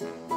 you